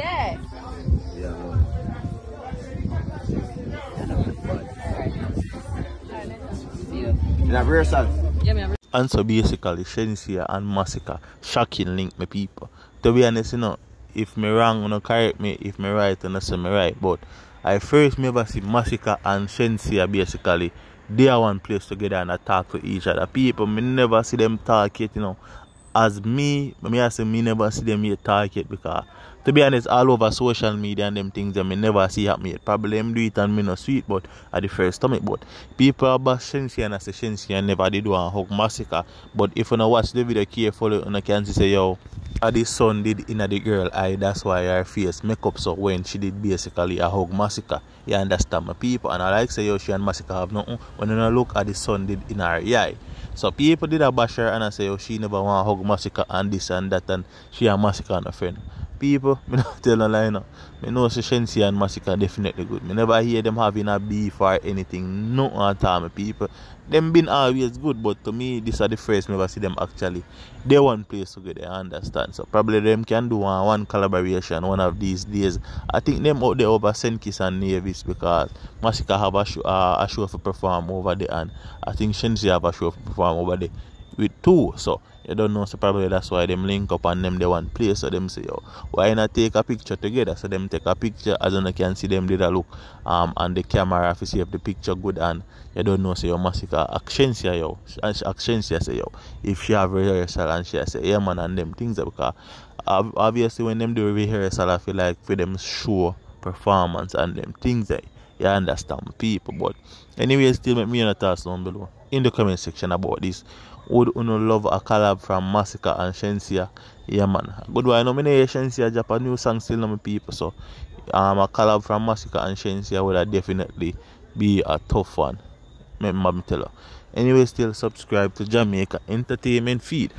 Yeah. Yeah, man. In a rehearsal. Yeah, me. And so basically, Shenseea and Masicka shocking link me people. To be honest, you know, if me wrong, you know, correct me. If me right, you know, say me right. But I first never see Masicka and Shenseea basically. They are one place together and I talk to each other. People, me never see them talk yet, you know. As me, me I say me never see them yet talk yet because to be honest, all over social media and them things that me never see happen yet. Probably them do it and me no sweet, but at the first stomach. But people are bash Shenseea and I say Shenseea never did one hug Masicka. But if you not watch the video carefully, you can see say yo, the son did in the girl eye, that's why her face make up so when she did basically a hug Masicka. You understand my people? And I like say yo she and Masicka have nothing when you look at the son did in her eye. So people did a bash her and I say oh she never want to hug Masicka and this and that and she and Masicka and a friend people, me not tell a lie now. Me know Shenseea and Masicka definitely good. Me never hear them having a beef or anything. No at all, me people. Them been always good, but to me, this are the first me ever see them actually. They one place together, I understand. So probably them can do one, one collaboration one of these days. I think them out there over St. Kitts and Nevis because Masicka have a show, uh, a show for perform over there and I think Shenseea have a show for perform over there with two. So you don't know, so probably that's why them link up and them they one place. So them say, yo, why not take a picture together? So them take a picture as you can see them did a look um and the camera if you see if the picture good and you don't know say your Masicka Accentia yo. Accentia say yo. If she have rehearsal and she say, yeah man and them things because obviously when them do rehearsal I feel like for them show performance and them things that you understand people. But anyway, still make me a thoughts down below in the comment section about this. Would you love a collab from Masicka and Shenseea? Yeah man. Good know many Shenseea drop a new song still my people. So um a collab from Masicka and Shenseea would definitely be a tough one. Remember me tell you. Anyway, still subscribe to Jamaica Entertainment Feed.